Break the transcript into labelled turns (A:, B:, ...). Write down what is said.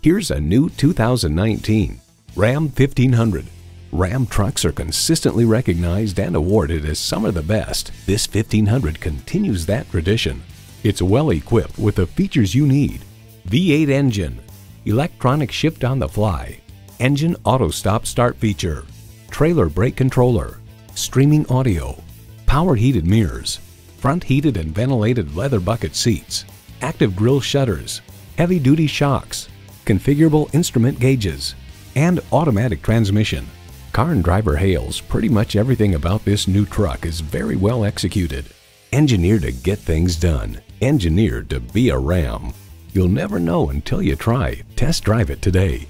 A: Here's a new 2019 Ram 1500. Ram trucks are consistently recognized and awarded as some of the best. This 1500 continues that tradition. It's well equipped with the features you need. V8 engine, electronic shift on the fly, engine auto stop start feature, trailer brake controller, streaming audio, power heated mirrors, front heated and ventilated leather bucket seats, active grille shutters, heavy duty shocks, configurable instrument gauges, and automatic transmission. Car and Driver hails pretty much everything about this new truck is very well executed. Engineered to get things done. Engineered to be a Ram. You'll never know until you try. Test drive it today.